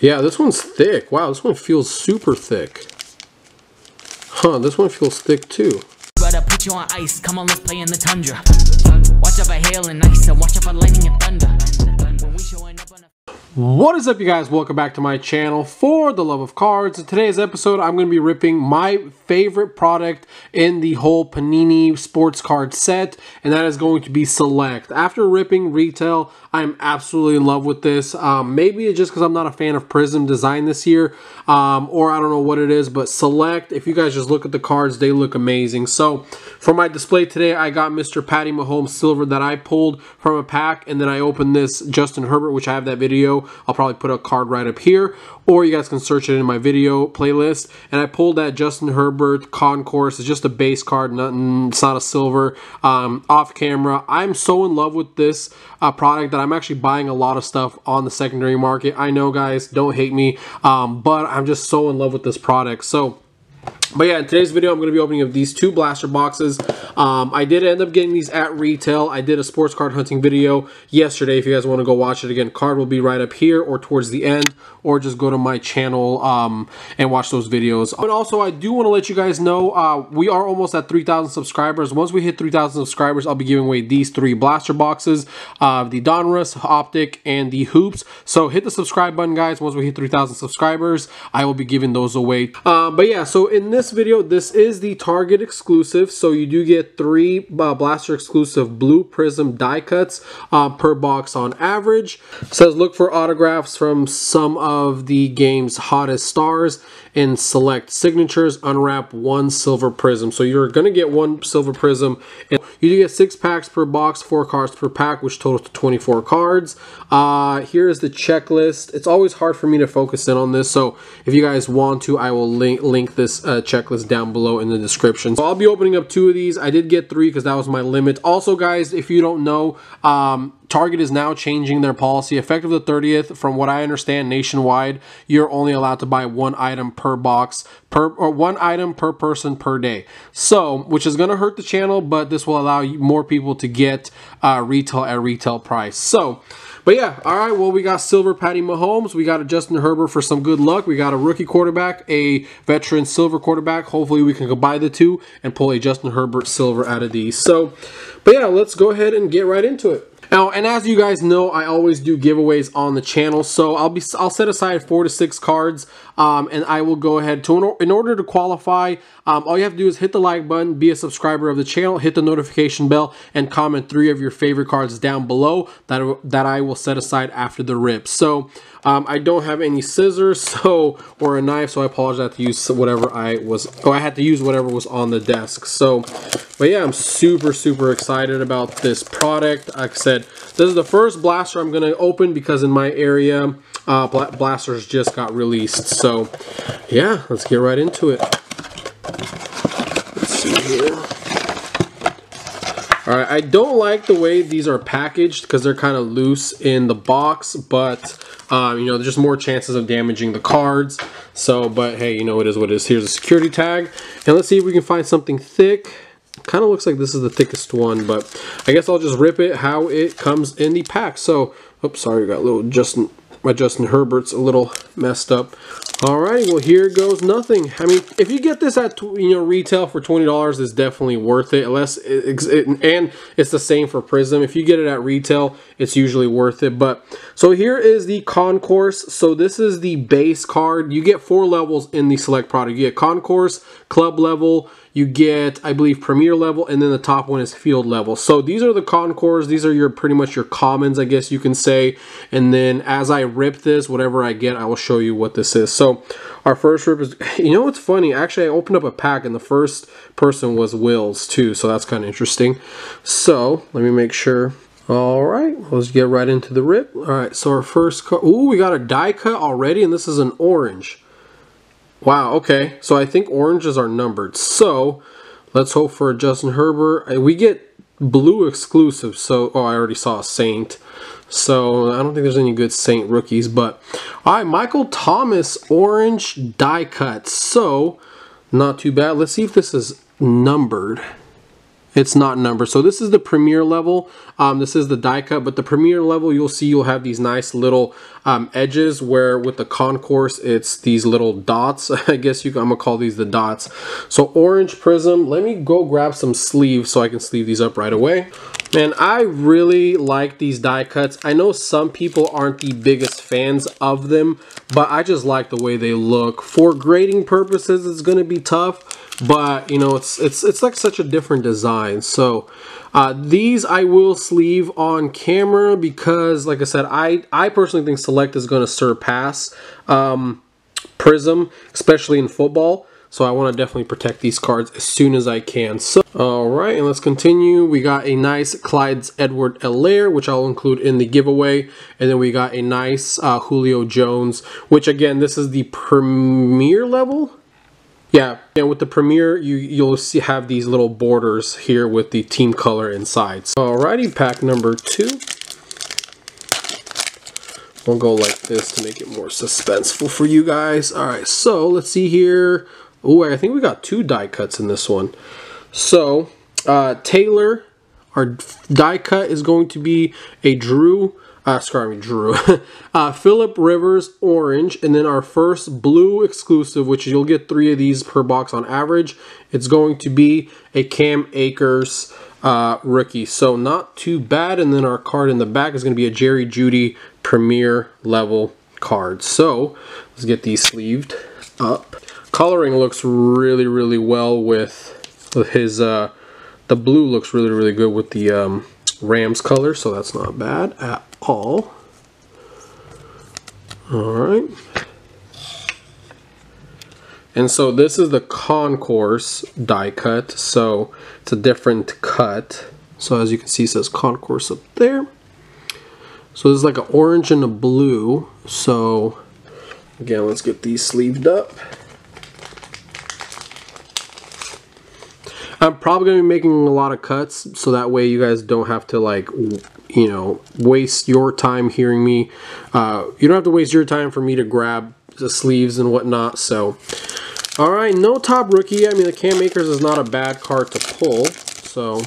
Yeah, this one's thick. Wow, this one feels super thick. Huh, this one feels thick too. Put you on ice. Come on, let's play in the tundra. Watch out for hail and ice, and watch out for lightning and thunder. What is up you guys? Welcome back to my channel for the love of cards. In today's episode, I'm going to be ripping my favorite product in the whole Panini sports card set, and that is going to be Select. After ripping retail, I'm absolutely in love with this. Um, maybe it's just because I'm not a fan of Prizm design this year, um, or I don't know what it is, but Select, if you guys just look at the cards, they look amazing. So for my display today, I got Mr. Patty Mahomes Silver that I pulled from a pack, and then I opened this Justin Herbert, which I have that video. I'll probably put a card right up here, or you guys can search it in my video playlist. And I pulled that Justin Herbert Concourse. It's just a base card, nothing, it's not a silver. Um, off camera, I'm so in love with this uh, product that I'm actually buying a lot of stuff on the secondary market. I know, guys, don't hate me, um, but I'm just so in love with this product. So, but yeah, in today's video, I'm going to be opening up these two blaster boxes. Um, I did end up getting these at retail. I did a sports card hunting video yesterday. If you guys want to go watch it again, card will be right up here or towards the end, or just go to my channel um, and watch those videos. But also, I do want to let you guys know uh, we are almost at 3,000 subscribers. Once we hit 3,000 subscribers, I'll be giving away these three blaster boxes, uh, the Donruss, Optic, and the Hoops. So hit the subscribe button, guys. Once we hit 3,000 subscribers, I will be giving those away. Uh, but yeah, so in this video, this is the Target exclusive. So you do get three uh, Blaster exclusive Blue Prism die cuts uh, per box on average. It says look for autographs from some of the game's hottest stars and select signatures. Unwrap one silver prism. So you're going to get one silver prism. And you do get six packs per box, four cards per pack, which totals to 24 cards. Uh, here is the checklist. It's always hard for me to focus in on this. So if you guys want to, I will link, link this uh, checklist down below in the description. So I'll be opening up two of these. I did get three because that was my limit. Also, guys, if you don't know, um, Target is now changing their policy effective the 30th. From what I understand, nationwide, you're only allowed to buy one item per box, per or one item per person per day. So, which is going to hurt the channel, but this will allow more people to get uh, retail at retail price. So, but yeah, all right. Well, we got silver Patty Mahomes. We got a Justin Herbert for some good luck. We got a rookie quarterback, a veteran silver quarterback. Hopefully, we can combine the two and pull a Justin Herbert silver out of these. So, but yeah, let's go ahead and get right into it. Now, and as you guys know, I always do giveaways on the channel, so I'll be I'll set aside four to six cards, um, and I will go ahead to in order to qualify. Um, all you have to do is hit the like button, be a subscriber of the channel, hit the notification bell, and comment three of your favorite cards down below that that I will set aside after the rip. So um, I don't have any scissors, so or a knife, so I apologize to use whatever I was. Oh, I had to use whatever was on the desk. So, but yeah, I'm super super excited about this product. Like I said, this is the first blaster I'm gonna open because in my area, uh, blasters just got released. So, yeah, let's get right into it. Let's see here. All right, I don't like the way these are packaged because they're kind of loose in the box, but um, you know, there's just more chances of damaging the cards. So, but hey, you know, it is what it is. Here's a security tag. And let's see if we can find something thick. Kind of looks like this is the thickest one, but I guess I'll just rip it how it comes in the pack. So, oops, sorry, got a little Justin, my Justin Herbert's a little messed up. Alrighty, well here goes nothing. I mean, if you get this at you know retail for twenty dollars, it's definitely worth it. Unless it, it, and it's the same for Prizm. If you get it at retail, it's usually worth it. But so here is the Concourse. So this is the base card. You get four levels in the select product. You get Concourse, Club level, you get, I believe, Premier level, and then the top one is Field level. So these are the Concourse. These are your pretty much your commons, I guess you can say. And then as I rip this, whatever I get, I will show you what this is. So our first rip is, you know what's funny? Actually, I opened up a pack, and the first person was Wills, too. So that's kind of interesting. So let me make sure. All right, let's get right into the rip. All right, so our first ooh, we got a die cut already, and this is an orange. Wow, okay. So I think oranges are numbered. So let's hope for a Justin Herbert. Uh, we get blue exclusive. So, oh, I already saw a Saint. So I don't think there's any good Saint rookies. But, all right, Michael Thomas orange die cut. So, not too bad. Let's see if this is numbered. It's not numbered. So this is the premier level. Um, this is the die cut, but the premier level, you'll see you'll have these nice little um, edges where with the concourse, it's these little dots. I guess you, I'm gonna call these the dots. So orange prism, let me go grab some sleeves so I can sleeve these up right away. Man, I really like these die cuts. I know some people aren't the biggest fans of them, but I just like the way they look. For grading purposes, it's gonna be tough but you know it's it's it's like such a different design. So uh, these I will sleeve on camera because like I said I I personally think select is going to surpass um, Prizm especially in football. So I want to definitely protect these cards as soon as I can. So all right and let's continue. We got a nice Clyde's Edward Helaire which I'll include in the giveaway. And then we got a nice uh, Julio Jones which again this is the premier level yeah, and with the Premier, you, you'll see have these little borders here with the team color inside. So, alrighty, pack number two. We'll go like this to make it more suspenseful for you guys. Alright, so let's see here. Oh, I think we got two die cuts in this one. So, uh, Taylor, our die cut is going to be a Drew uh, sorry, Drew, uh, Philip Rivers orange, and then our first blue exclusive, which you'll get three of these per box on average. It's going to be a Cam Akers uh, rookie, so not too bad. And then our card in the back is going to be a Jerry Jeudy Premier level card. So let's get these sleeved up. Coloring looks really, really well with with his. Uh, the blue looks really, really good with the um, Rams color, so that's not bad at all. All right. And so this is the concourse die cut. So it's a different cut. So as you can see, says concourse up there. So is like an orange and a blue. So again, let's get these sleeved up. I'm probably going to be making a lot of cuts so that way you guys don't have to like you know, waste your time hearing me. Uh, you don't have to waste your time for me to grab the sleeves and whatnot. So, all right, no top rookie. I mean, the Cam Akers is not a bad card to pull. So, all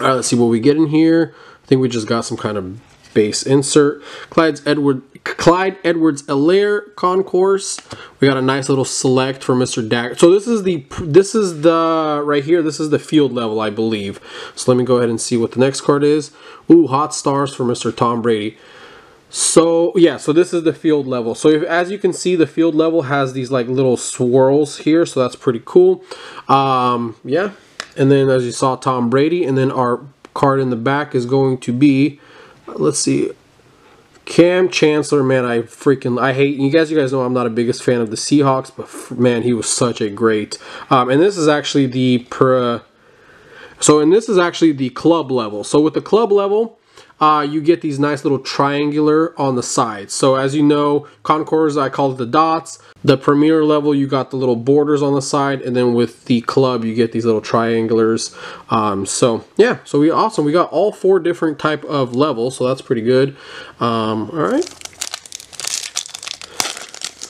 right, let's see what we get in here. I think we just got some kind of base insert. Clyde's Edward Clyde Edwards Helaire concourse. We got a nice little select for Mr. Dagger. So this is the this is the right here. This is the field level, I believe. So let me go ahead and see what the next card is. Ooh, hot stars for Mr. Tom Brady. So yeah, so this is the field level. So if, as you can see, the field level has these like little swirls here, so that's pretty cool. Um, yeah, and then as you saw, Tom Brady, and then our card in the back is going to be, let's see, Kam Chancellor, man, I freaking I hate you guys. You guys know I'm not a biggest fan of the Seahawks, but man, he was such a great. Um, and this is actually the per. So and this is actually the club level. So with the club level, uh, you get these nice little triangular on the sides. So as you know, concourse, I call it the dots. The premier level, you got the little borders on the side. And then with the club, you get these little triangulars. Um, so yeah, so we awesome. We got all four different type of levels. So that's pretty good. Um, all right.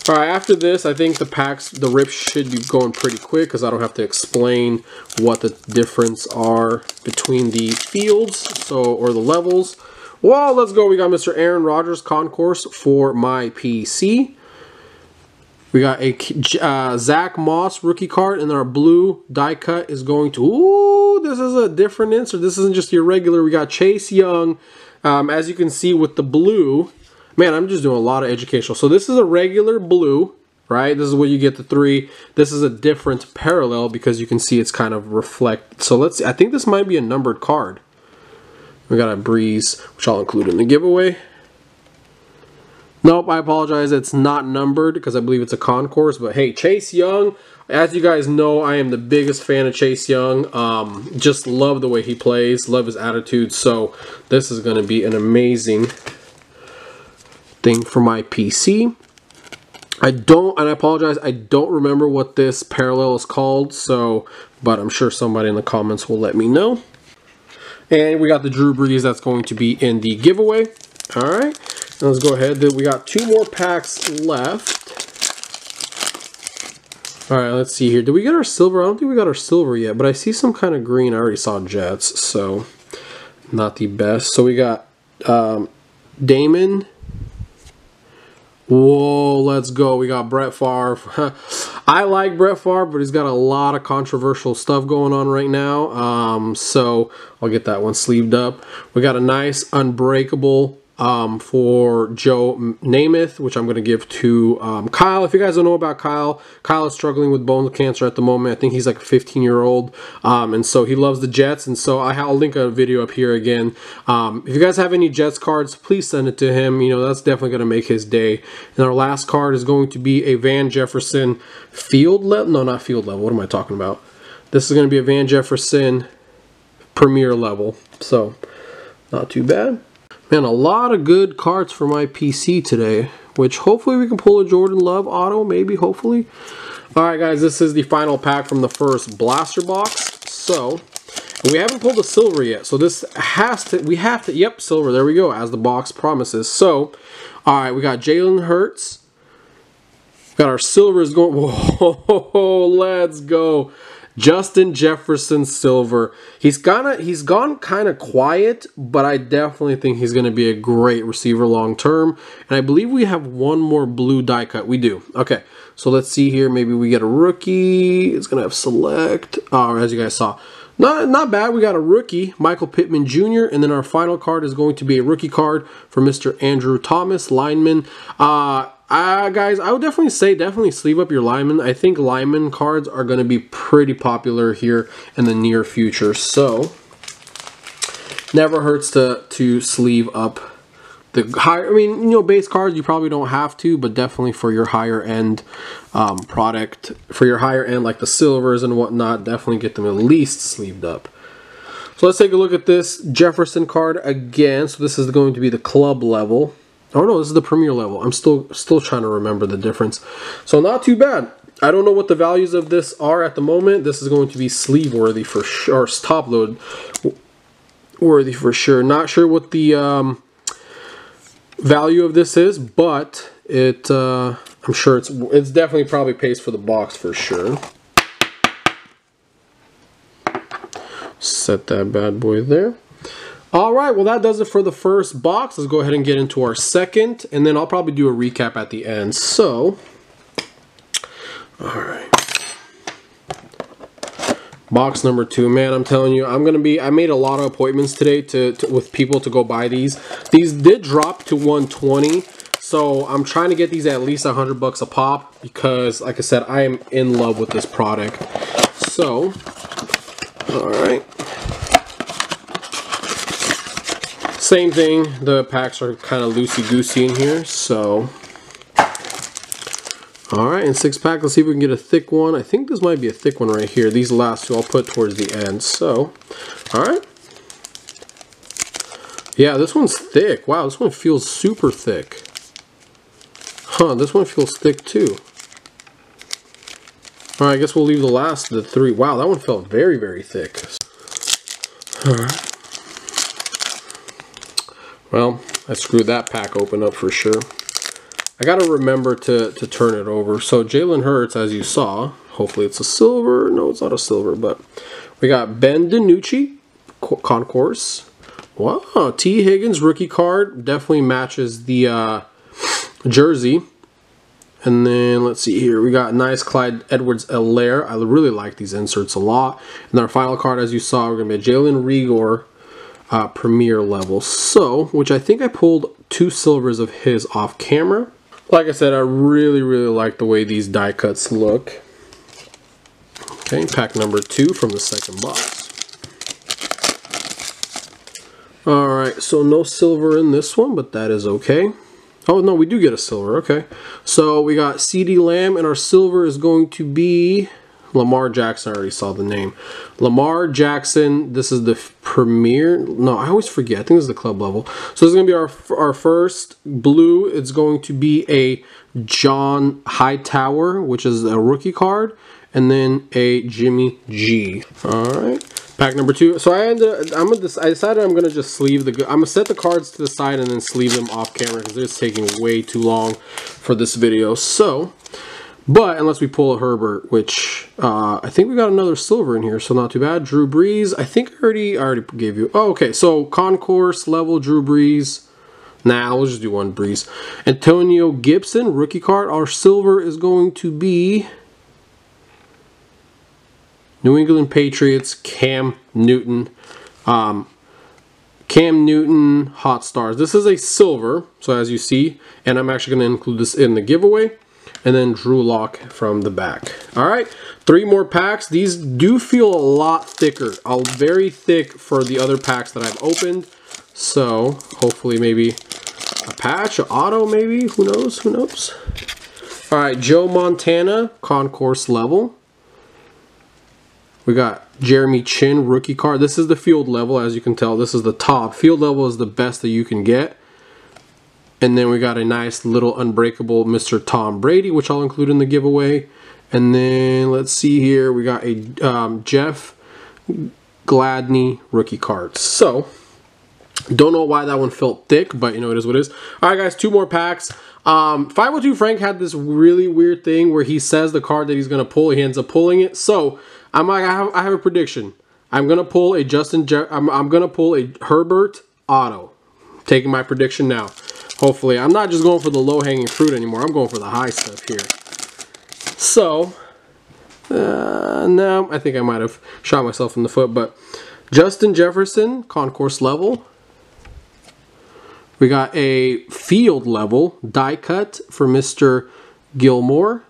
All right, after this, I think the packs, the rips should be going pretty quick because I don't have to explain what the difference are between the fields, so or the levels. Well, let's go. We got Mr. Aaron Rodgers Concourse for my PC. We got a uh, Zack Moss rookie card, and our blue die cut is going to. Ooh, this is a different insert. This isn't just your regular. We got Chase Young. Um, as you can see with the blue, Man, I'm just doing a lot of educational. So this is a regular blue, right? This is where you get the three. This is a different parallel because you can see it's kind of reflect. So let's see. I think this might be a numbered card. We got a Brees, which I'll include in the giveaway. Nope, I apologize. It's not numbered because I believe it's a concourse. But hey, Chase Young, as you guys know, I am the biggest fan of Chase Young. Um, just love the way he plays, love his attitude. So this is going to be an amazing thing for my PC. I don't, and I apologize, I don't remember what this parallel is called, so, but I'm sure somebody in the comments will let me know. And we got the Drew Brees that's going to be in the giveaway. All right, let's go ahead. We got two more packs left. All right, let's see here. Did we get our silver? I don't think we got our silver yet, but I see some kind of green. I already saw Jets, so not the best. So we got um, Damon. Whoa, let's go. We got Brett Favre. I like Brett Favre, but he's got a lot of controversial stuff going on right now. Um, so I'll get that one sleeved up. We got a nice unbreakable um, for Joe Namath, which I'm going to give to um, Kyle. If you guys don't know about Kyle, Kyle is struggling with bone cancer at the moment. I think he's like a 15 year old, um, and so he loves the Jets. And so I, will link a video up here again. Um, if you guys have any Jets cards, please send it to him. You know that's definitely going to make his day. And our last card is going to be a Van Jefferson field level. No, not field level. What am I talking about? This is going to be a Van Jefferson premier level. So not too bad. Man, a lot of good cards for my PC today, which hopefully we can pull a Jordan Love auto, maybe, hopefully. Alright guys, this is the final pack from the first blaster box. So, we haven't pulled a silver yet, so this has to, we have to, yep, silver, there we go, as the box promises. So, alright, we got Jalen Hurts. Got our silvers going, whoa, let's go. Justin Jefferson Silver. He's gonna he's gone kind of quiet, but I definitely think he's gonna be a great receiver long term. And I believe we have one more blue die cut. We do. Okay, so let's see here. Maybe we get a rookie. It's gonna have select. Oh, as you guys saw. Not, not bad. We got a rookie, Michael Pittman Jr., and then our final card is going to be a rookie card for Mr. Andrew Thomas, lineman. Uh, uh, guys, I would definitely say definitely sleeve up your lineman. I think lineman cards are going to be pretty popular here in the near future. So, never hurts to, to sleeve up the higher, I mean, you know, base cards you probably don't have to, but definitely for your higher end um, product, for your higher end like the silvers and whatnot, definitely get them at least sleeved up. So let's take a look at this Jefferson card again. So this is going to be the club level. Oh no, this is the premier level. I'm still still trying to remember the difference. So not too bad. I don't know what the values of this are at the moment. This is going to be sleeve worthy for sure, top load worthy for sure. Not sure what the um, value of this is, but it uh, I'm sure it's it's definitely probably pays for the box for sure. Set that bad boy there. All right, well that does it for the first box. Let's go ahead and get into our second, and then I'll probably do a recap at the end. So, all right. Box number two, man, I'm telling you, I'm gonna be. I made a lot of appointments today to, to with people to go buy these. These did drop to 120, so I'm trying to get these at least 100 bucks a pop because, like I said, I am in love with this product. So, all right. Same thing, the packs are kind of loosey-goosey in here, so... Alright, and six pack, let's see if we can get a thick one. I think this might be a thick one right here. These last two I'll put towards the end, so... Alright. Yeah, this one's thick. Wow, this one feels super thick. Huh, this one feels thick too. Alright, I guess we'll leave the last, the three. Wow, that one felt very, very thick. Alright. Well, I screwed that pack open up for sure. I got to remember to, to turn it over. So Jalen Hurts, as you saw, hopefully it's a silver. No, it's not a silver, but we got Ben DiNucci, concourse. Wow, Tee Higgins rookie card definitely matches the uh, jersey. And then let's see here, we got nice Clyde Edwards-Helaire. I really like these inserts a lot. And our final card, as you saw, we're going to be Jalen Reagor uh, premier level. So, which I think I pulled two silvers of his off camera. Like I said, I really, really like the way these die cuts look. Okay, pack number two from the second box. Alright, so no silver in this one, but that is okay. Oh, no, we do get a silver. Okay. So we got CeeDee Lamb, and our silver is going to be Lamar Jackson, I already saw the name. Lamar Jackson, this is the premier. No, I always forget. I think this is the club level. So this is going to be our, our first blue. It's going to be a John Hightower, which is a rookie card. And then a Jimmy G. All right. Pack number two. So I ended. I'm gonna. I decided I'm gonna just sleeve the. I'm gonna set the cards to the side and then sleeve them off camera because it's taking way too long for this video. So But unless we pull a Herbert, which uh, I think we got another silver in here, so not too bad. Drew Brees, I think I already, I already gave you. Oh, okay, so concourse level Drew Brees. Nah, we'll just do one Brees. Antonio Gibson, rookie card. Our silver is going to be New England Patriots, Cam Newton. Um, Cam Newton Hot Stars. This is a silver, so as you see, and I'm actually going to include this in the giveaway. And then Drew Lock from the back. All right, three more packs. These do feel a lot thicker, a very thick for the other packs that I've opened. So hopefully maybe a patch, an auto maybe, who knows, who knows. All right, Joe Montana, concourse level. We got Jeremy Chinn, rookie card. This is the field level, as you can tell. This is the top. Field level is the best that you can get. And then we got a nice little unbreakable Mr. Tom Brady, which I'll include in the giveaway. And then let's see here, we got a um, Jeff Gladney rookie card. So, don't know why that one felt thick, but you know, it is what it is. All right, guys, two more packs. Um, 502 Frank had this really weird thing where he says the card that he's going to pull, he ends up pulling it. So, I'm like, I have, I have a prediction. I'm going to pull a Justin, Je I'm, I'm going to pull a Herbert auto. Taking my prediction now. Hopefully, I'm not just going for the low-hanging fruit anymore. I'm going for the high stuff here. So, uh, no, I think I might have shot myself in the foot, but Justin Jefferson, concourse level. We got a field level die cut for Mr. Gilmore,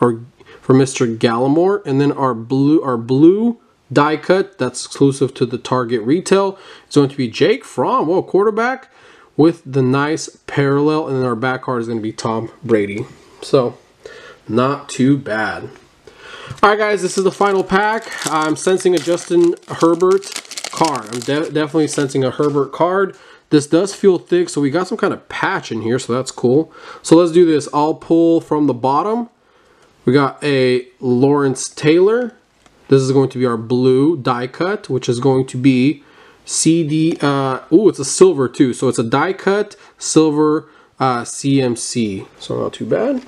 or for Mr. Gallimore, and then our blue, our blue die cut that's exclusive to the Target retail is going to be Jake Fromm, whoa, quarterback with the nice parallel and then our back card is going to be Tom Brady. So, not too bad. Alright guys, this is the final pack. I'm sensing a Justin Herbert card. I'm de definitely sensing a Herbert card. This does feel thick, so we got some kind of patch in here, so that's cool. So let's do this. I'll pull from the bottom. We got a Lawrence Taylor. This is going to be our blue die cut, which is going to be CD, uh, oh, it's a silver too. So it's a die cut silver uh, CMC. So not too bad.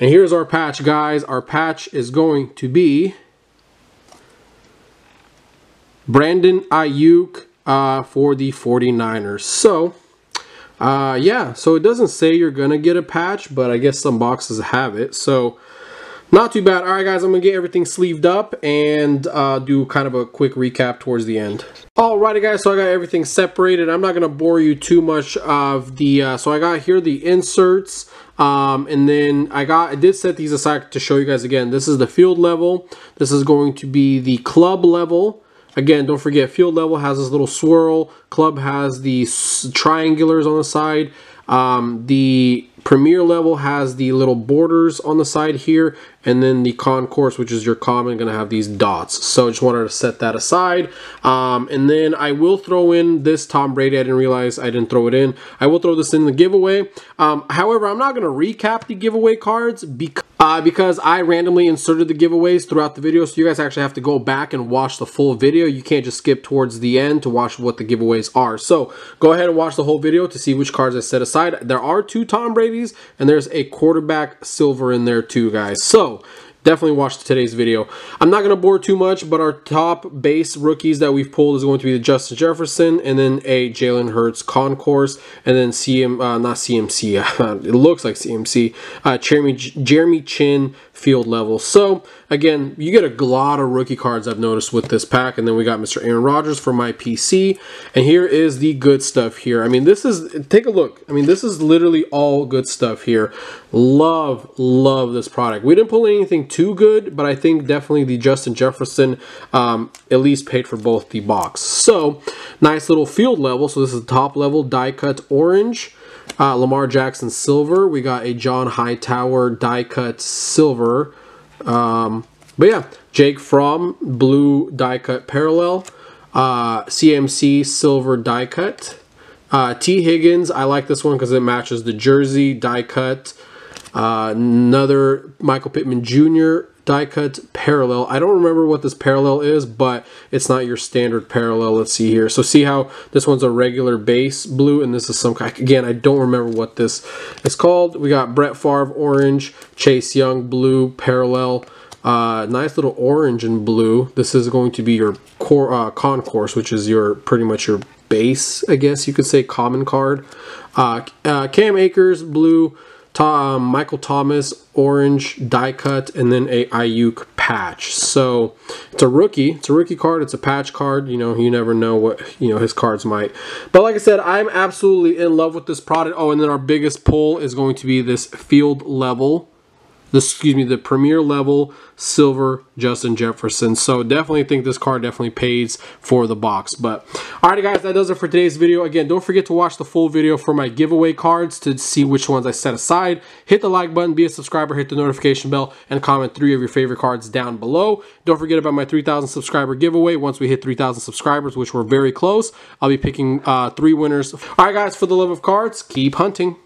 And here's our patch, guys. Our patch is going to be Brandon Aiyuk uh, for the 49ers. So, uh, yeah, so it doesn't say you're going to get a patch, but I guess some boxes have it. So, not too bad. All right, guys, I'm going to get everything sleeved up and uh, do kind of a quick recap towards the end. Alrighty, guys, so I got everything separated. I'm not going to bore you too much of the... Uh, so I got here the inserts, um, and then I got... I did set these aside to show you guys again. This is the field level. This is going to be the club level. Again, don't forget, field level has this little swirl. Club has the triangulars on the side. Um, the Premier level has the little borders on the side here, and then the concourse, which is your common, going to have these dots. So I just wanted to set that aside. Um, and then I will throw in this Tom Brady. I didn't realize I didn't throw it in. I will throw this in the giveaway. Um, however, I'm not going to recap the giveaway cards because, uh, because I randomly inserted the giveaways throughout the video. So you guys actually have to go back and watch the full video. You can't just skip towards the end to watch what the giveaways are. So go ahead and watch the whole video to see which cards I set aside. There are two Tom Brady's, and there's a quarterback silver in there too, guys. So definitely watch today's video. I'm not going to bore too much, but our top base rookies that we've pulled is going to be the Justin Jefferson and then a Jalen Hurts concourse and then CM, uh, not CMC, it looks like CMC, uh, Jeremy, Jeremy Chinn field level. So again, you get a lot of rookie cards I've noticed with this pack. And then we got Mr. Aaron Rodgers for my PC. And here is the good stuff here. I mean, this is, take a look. I mean, this is literally all good stuff here. Love, love this product. We didn't pull anything too good, but I think definitely the Justin Jefferson um, at least paid for both the box. So, nice little field level. So this is the top level die cut orange. Uh, Lamar Jackson silver. We got a John Hightower die cut silver. Um, but yeah, Jake Fromm blue die cut parallel. Uh, CMC silver die cut. Uh, Tee Higgins, I like this one because it matches the jersey die cut. Uh, another Michael Pittman Jr. die cut parallel. I don't remember what this parallel is, but it's not your standard parallel. Let's see here. So see how this one's a regular base blue, and this is some kind. Again, I don't remember what this is called. We got Brett Favre orange, Chase Young blue parallel. Uh, nice little orange and blue. This is going to be your core uh, concourse, which is your pretty much your base, I guess you could say, common card. Uh, uh Cam Akers blue. Um, Michael Thomas, orange die cut, and then a Aiyuk patch. So it's a rookie. It's a rookie card. It's a patch card. You know, you never know what you know his cards might. But like I said, I'm absolutely in love with this product. Oh, and then our biggest pull is going to be this field level the excuse me the premier level silver Justin Jefferson. So definitely think this card definitely pays for the box. But alright guys, that does it for today's video. Again, don't forget to watch the full video for my giveaway cards to see which ones I set aside. Hit the like button, be a subscriber, hit the notification bell, and comment three of your favorite cards down below. Don't forget about my 3,000 subscriber giveaway. Once we hit 3,000 subscribers, which we're very close, I'll be picking uh, three winners. Alright guys, for the love of cards, keep hunting.